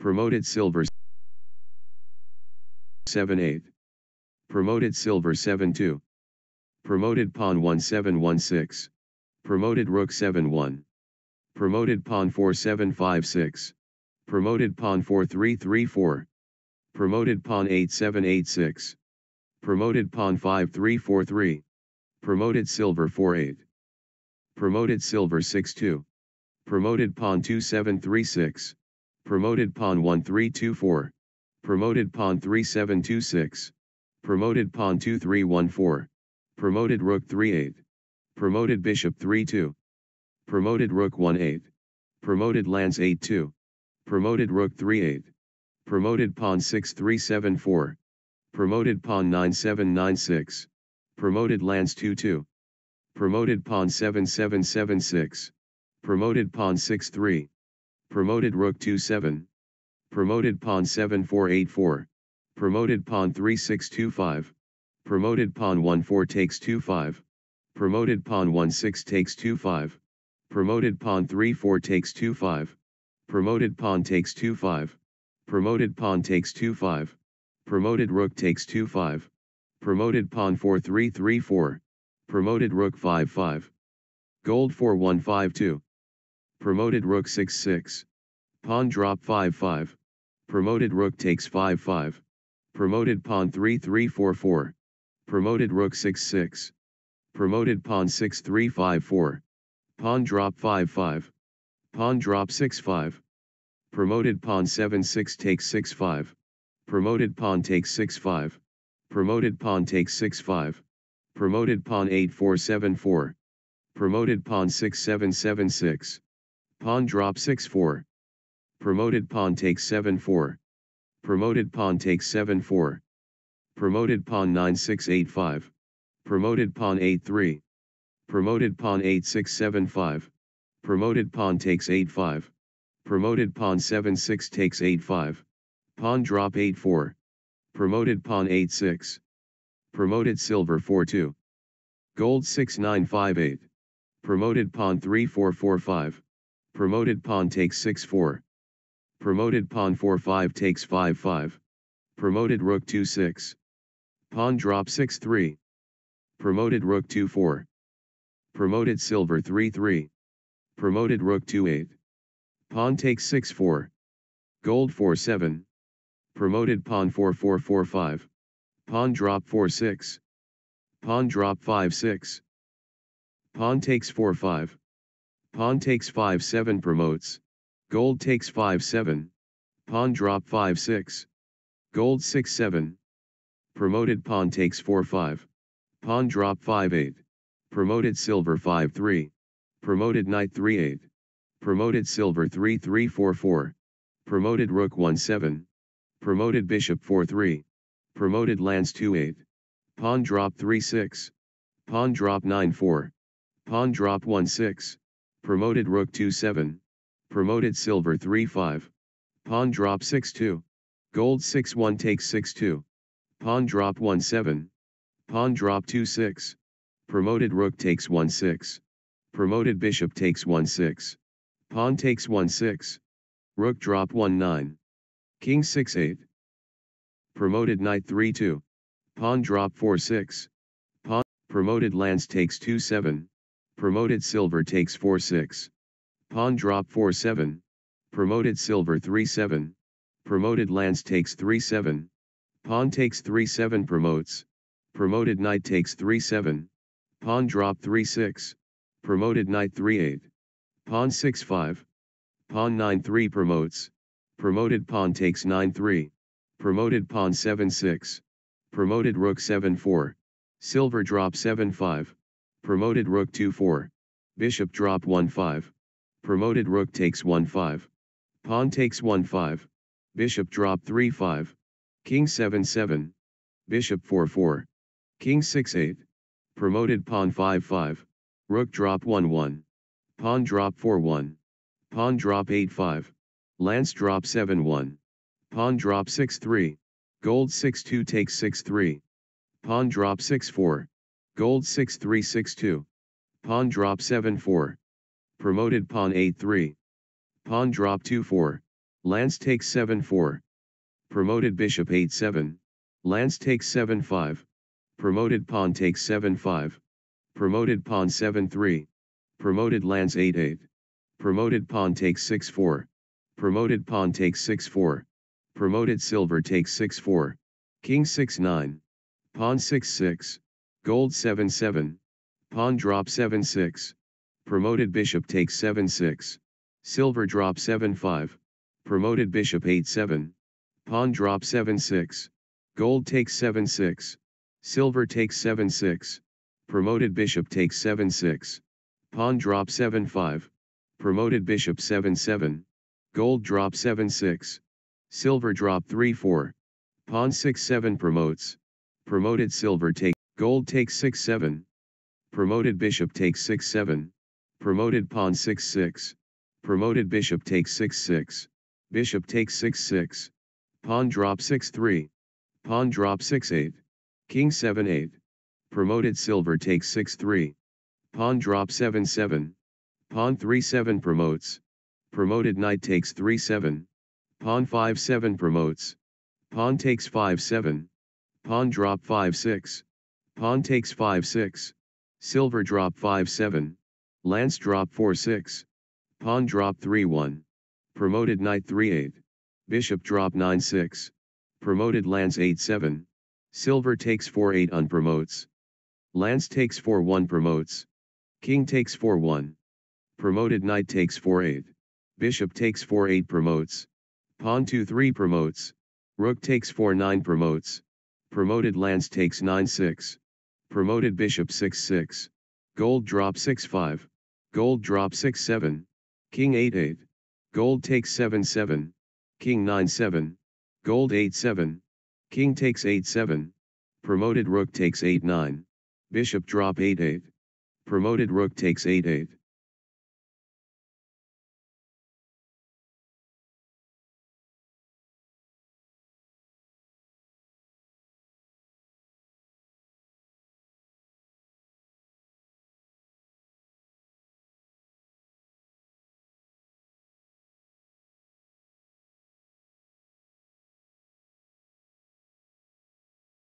Promoted silver 7 8. Promoted silver 7 2. Promoted pawn 1 7 1 6. Promoted rook 7 1. Promoted pawn 4 7 5 6. Promoted pawn 4 3 3 4. Promoted pawn 8 7 8 6. Promoted pawn 5 3 4 3. Promoted silver 4 8. Promoted silver 6 2. Promoted pawn 2 7 3 6. Promoted pawn 1 3 2 4. Promoted pawn 3 7 2 6. Promoted pawn 2 3 1 4. Promoted rook 3 8. Promoted bishop 3 2. Promoted rook 1 8. Promoted lance 8 2. Promoted rook 3 8. Promoted pawn 6 3 7 4. Promoted pawn 9 7 9 6. Promoted lance 2 2. Promoted pawn 7 7 7 6. Promoted pawn 6 3. Promoted rook 2 7. Promoted pawn 7 4 8 4. Promoted pawn 3 6 2 5. Promoted pawn 1 4 takes 2 5. Promoted pawn 1 6 takes 2 5. Promoted pawn 3 4 takes 2 5. Promoted pawn takes 2 5. Promoted pawn takes 2 5. Promoted rook takes 2 5. Promoted pawn 4 3 3 4. Promoted rook 5 5. Gold 4 1 5 2. Promoted rook 6 6. Pawn drop 5 5. Promoted rook takes 5 5. Promoted pawn 3 3 4 4. Promoted rook 6 6. Promoted pawn 6 3 5 4. Pawn drop 5 5. Pawn drop 6 5. Promoted pawn 7 6 takes 6 5. Promoted pawn takes 6 5. Promoted pawn takes 6 5. Promoted pawn 8 4 7 4. Promoted pawn 6 7 7 6. Pawn drop 6 4. Promoted pawn takes 7 4. Promoted pawn takes 7 4. Promoted pawn 9 6 8 5. Promoted pawn 8 3. Promoted pawn 8 6 7 5. Promoted pawn takes 8 5. Promoted pawn 7 6 takes 8 5. Pawn drop 8 4. Promoted pawn 8 6. Promoted silver 4 2. Gold 6 9 5 8. Promoted pawn 3 4 4 5. Promoted pawn takes 6 4. Promoted pawn 4 5 takes 5 5. Promoted rook 2 6. Pawn drop 6 3. Promoted rook 2 4. Promoted silver 3 3. Promoted rook 2 8. Pawn takes 6 4. Gold 4 7. Promoted pawn 4 4 4 5. Pawn drop 4 6. Pawn drop 5 6. Pawn takes 4 5. Pawn takes 5 7 promotes. Gold takes 5 7. Pawn drop 5 6. Gold 6 7. Promoted pawn takes 4 5. Pawn drop 5 8. Promoted silver 5 3. Promoted knight 3 8. Promoted silver 3 3 4 4. Promoted rook 1 7. Promoted bishop 4-3. Promoted lance 2-8. Pawn drop 3-6. Pawn drop 9-4. Pawn drop 1-6. Promoted rook 2-7. Promoted silver 3-5. Pawn drop 6-2. Gold 6-1 takes 6-2. Pawn drop 1-7. Pawn drop 2-6. Promoted rook takes 1-6. Promoted bishop takes 1-6. Pawn takes 1-6. Rook drop 1-9. King 6-8. Promoted knight 3-2. Pawn drop 4-6. Pawn, promoted lance takes 2-7. Promoted silver takes 4-6. Pawn drop 4-7. Promoted silver 3-7. Promoted lance takes 3-7. Pawn takes 3-7 promotes. Promoted knight takes 3-7. Pawn drop 3-6. Promoted knight 3-8. Pawn 6-5. Pawn 9-3 promotes. Promoted pawn takes 9-3. Promoted pawn 7-6. Promoted rook 7-4. Silver drop 7-5. Promoted rook 2-4. Bishop drop 1-5. Promoted rook takes 1-5. Pawn takes 1-5. Bishop drop 3-5. King 7-7. Bishop 4-4. King 6-8. Promoted pawn 5-5. Rook drop 1-1. Pawn drop 4-1. Pawn drop 8-5. Lance drop 7-1. Pawn drop 6-3. Gold 6-2 takes 6-3. Pawn drop 6-4. Gold 6-3 6-2. Pawn drop 7-4. Promoted pawn 8-3. Pawn drop 2-4. Lance takes 7 4. Promoted bishop 8 7. Lance takes 7 5. Promoted pawn takes 7 5. Promoted pawn 7 3. Promoted lance 8 8. Promoted pawn takes 6 4. Promoted pawn takes 6 4. Promoted silver takes 6 4. King 6 9. Pawn 6 6. Gold 7 7. Pawn drop 7 6. Promoted bishop takes 7 6. Silver drop 7 5. Promoted bishop 8 7. Pawn drop 7 6. Gold takes 7 6. Silver takes 7 6. Promoted bishop takes 7 6. Pawn drop 7 5. Promoted bishop 7 7. Gold drop 7 6. Silver drop 3 4. Pawn 6 7 promotes. Promoted silver take. Gold takes 6 7. Promoted bishop takes 6 7. Promoted pawn 6 6. Promoted bishop takes 6 6. Bishop takes 6 6. Pawn drop 6 3. Pawn drop 6 8. King 7 8. Promoted silver takes 6 3. Pawn drop 7 7. Pawn 3 7 promotes. Promoted knight takes 3 7. Pawn 5 7 promotes. Pawn takes 5 7. Pawn drop 5 6. Pawn takes 5 6. Silver drop 5 7. Lance drop 4 6. Pawn drop 3 1. Promoted knight 3 8. Bishop drop 9 6. Promoted lance 8 7. Silver takes 4 8 unpromotes. Lance takes 4 1 promotes. King takes 4 1. Promoted knight takes 4 8. Bishop takes 4 8 promotes. Pawn 2 3 promotes. Rook takes 4 9 promotes. Promoted lance takes 9 6. Promoted bishop 6 6. Gold drop 6 5. Gold drop 6 7. King 8 8. Gold takes 7 7. King 9 7. Gold 8 7. King takes 8 7. Promoted rook takes 8 9. Bishop drop 8 8. Promoted rook takes 8 8.